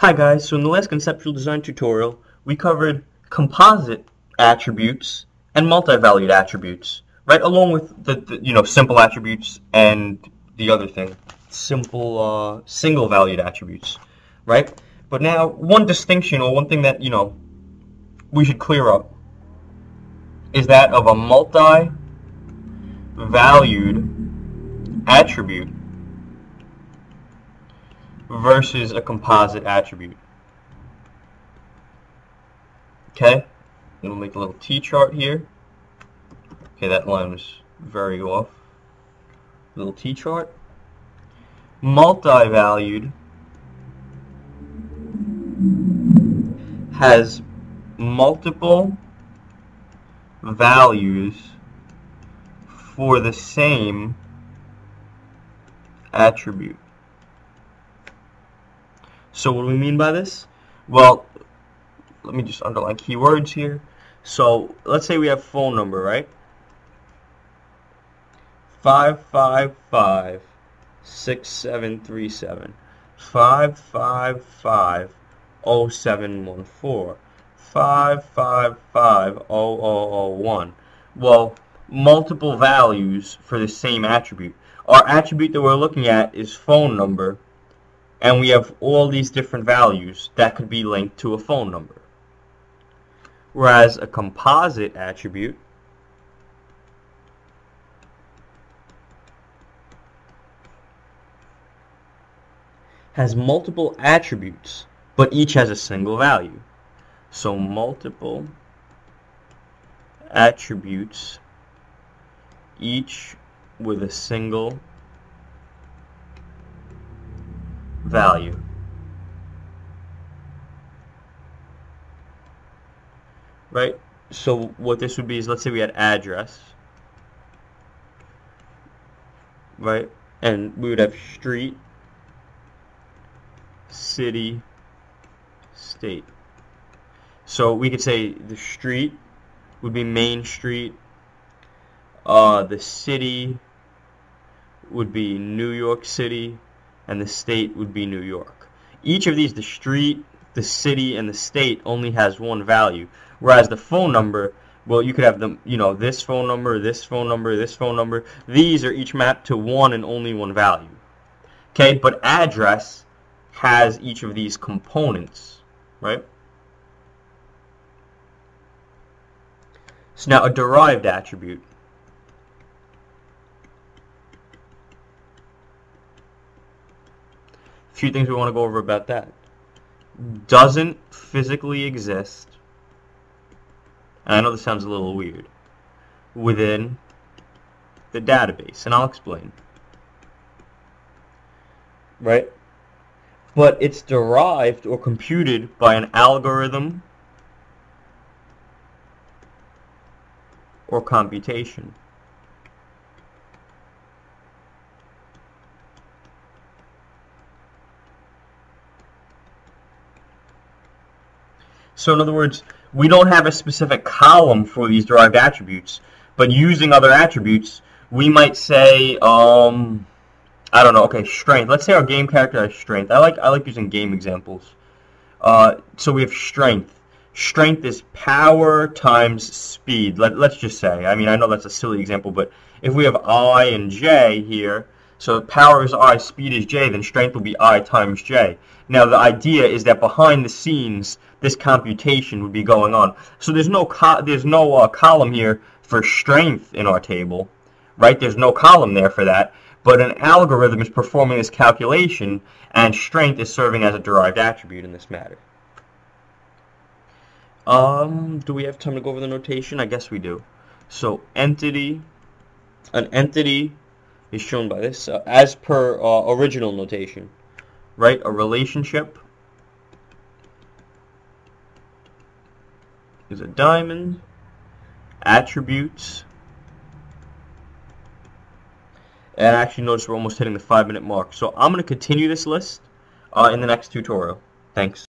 Hi guys, so in the last conceptual design tutorial, we covered composite attributes and multi-valued attributes, right? Along with the, the, you know simple attributes and the other thing, simple uh, single valued attributes, right? But now one distinction or one thing that you know we should clear up is that of a multi-valued attribute versus a composite attribute. Okay, we'll make a little T-chart here. Okay, that line was very off. Little T-chart. Multi-valued has multiple values for the same attribute. So what do we mean by this? Well, let me just underline keywords here. So let's say we have phone number, right? 555 6737 555 0714 555 0001 Well, multiple values for the same attribute. Our attribute that we're looking at is phone number and we have all these different values that could be linked to a phone number. Whereas a composite attribute has multiple attributes, but each has a single value. So multiple attributes, each with a single value. Right? So what this would be is let's say we had address. Right? And we would have street, city, state. So we could say the street would be Main Street. Uh, the city would be New York City and the state would be New York. Each of these, the street, the city, and the state only has one value, whereas the phone number, well, you could have them, you know, this phone number, this phone number, this phone number. These are each mapped to one and only one value. Okay, but address has each of these components, right? So now a derived attribute few things we want to go over about that. Doesn't physically exist, and I know this sounds a little weird, within the database, and I'll explain. Right? But it's derived or computed by an algorithm or computation. So in other words, we don't have a specific column for these derived attributes, but using other attributes, we might say, um, I don't know, okay, strength. Let's say our game character has strength. I like I like using game examples. Uh, so we have strength. Strength is power times speed. Let, let's just say. I mean, I know that's a silly example, but if we have I and J here, so power is I, speed is J, then strength will be I times J. Now the idea is that behind the scenes, this computation would be going on. So there's no there's no uh, column here for strength in our table, right? There's no column there for that. But an algorithm is performing this calculation, and strength is serving as a derived attribute in this matter. Um, do we have time to go over the notation? I guess we do. So entity, an entity is shown by this uh, as per uh, original notation, right? A relationship is a diamond, attributes, and actually notice we're almost hitting the five minute mark. So I'm going to continue this list uh, in the next tutorial. Thanks.